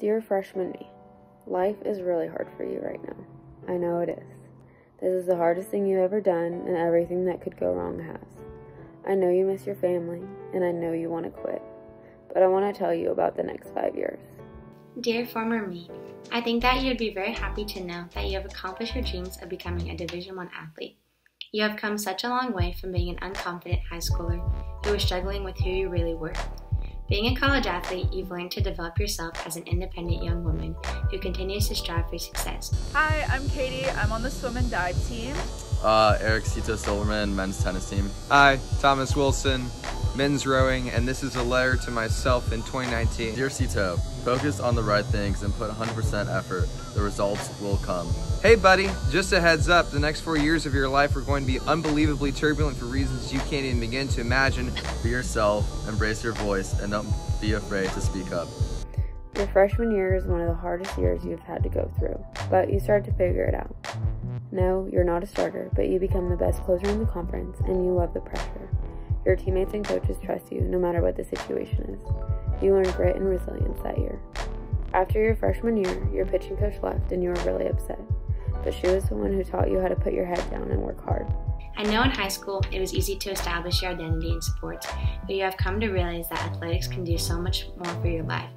Dear freshman me, life is really hard for you right now. I know it is. This is the hardest thing you've ever done, and everything that could go wrong has. I know you miss your family, and I know you want to quit, but I want to tell you about the next five years. Dear former me, I think that you'd be very happy to know that you have accomplished your dreams of becoming a Division One athlete. You have come such a long way from being an unconfident high schooler who was struggling with who you really were being a college athlete, you've learned to develop yourself as an independent young woman who continues to strive for success. Hi, I'm Katie. I'm on the swim and dive team. Uh, Eric Sito Silverman, men's tennis team. Hi, Thomas Wilson, men's rowing, and this is a letter to myself in 2019. Dear Cito, focus on the right things and put 100% effort. The results will come. Hey, buddy, just a heads up the next four years of your life are going to be unbelievably turbulent for reasons you can't even begin to imagine. Be yourself, embrace your voice, and don't be afraid to speak up. Your freshman year is one of the hardest years you've had to go through, but you start to figure it out. No, you're not a starter, but you become the best closer in the conference, and you love the pressure. Your teammates and coaches trust you no matter what the situation is. You learn grit and resilience that year. After your freshman year, your pitching coach left and you were really upset. But she was the one who taught you how to put your head down and work hard. I know in high school it was easy to establish your identity in sports, but you have come to realize that athletics can do so much more for your life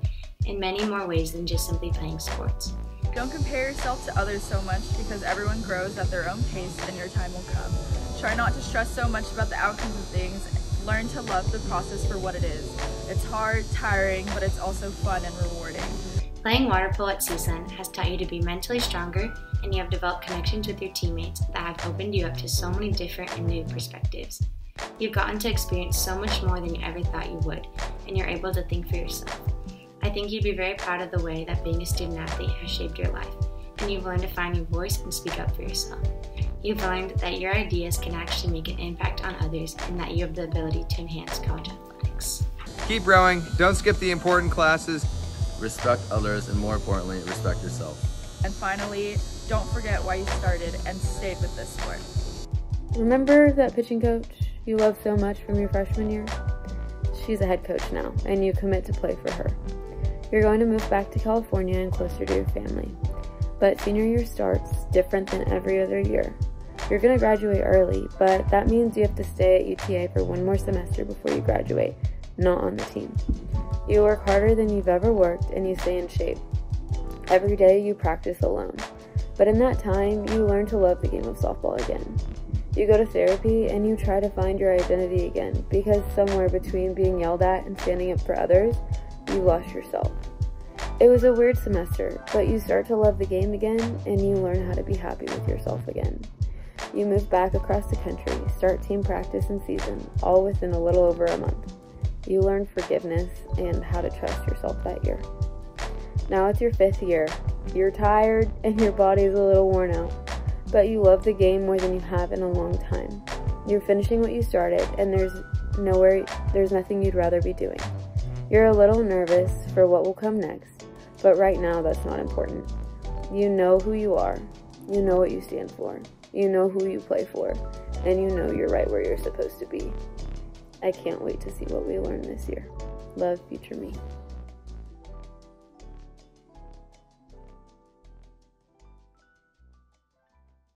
in many more ways than just simply playing sports. Don't compare yourself to others so much because everyone grows at their own pace and your time will come. Try not to stress so much about the outcomes of things. Learn to love the process for what it is. It's hard, tiring, but it's also fun and rewarding. Playing water polo at CSUN has taught you to be mentally stronger and you have developed connections with your teammates that have opened you up to so many different and new perspectives. You've gotten to experience so much more than you ever thought you would, and you're able to think for yourself. I think you'd be very proud of the way that being a student athlete has shaped your life, and you've learned to find your voice and speak up for yourself. You've learned that your ideas can actually make an impact on others and that you have the ability to enhance college athletics. Keep rowing, don't skip the important classes. Respect others, and more importantly, respect yourself. And finally, don't forget why you started and stayed with this sport. Remember that pitching coach you loved so much from your freshman year? She's a head coach now, and you commit to play for her. You're going to move back to California and closer to your family. But senior year starts different than every other year. You're going to graduate early, but that means you have to stay at UTA for one more semester before you graduate, not on the team. You work harder than you've ever worked and you stay in shape. Every day you practice alone. But in that time, you learn to love the game of softball again. You go to therapy and you try to find your identity again because somewhere between being yelled at and standing up for others, you lost yourself. It was a weird semester, but you start to love the game again and you learn how to be happy with yourself again. You move back across the country, start team practice and season, all within a little over a month. You learn forgiveness and how to trust yourself that year. Now it's your fifth year. You're tired and your body's a little worn out, but you love the game more than you have in a long time. You're finishing what you started, and there's nowhere, there's nothing you'd rather be doing. You're a little nervous for what will come next, but right now that's not important. You know who you are, you know what you stand for, you know who you play for, and you know you're right where you're supposed to be. I can't wait to see what we learn this year. Love, future me.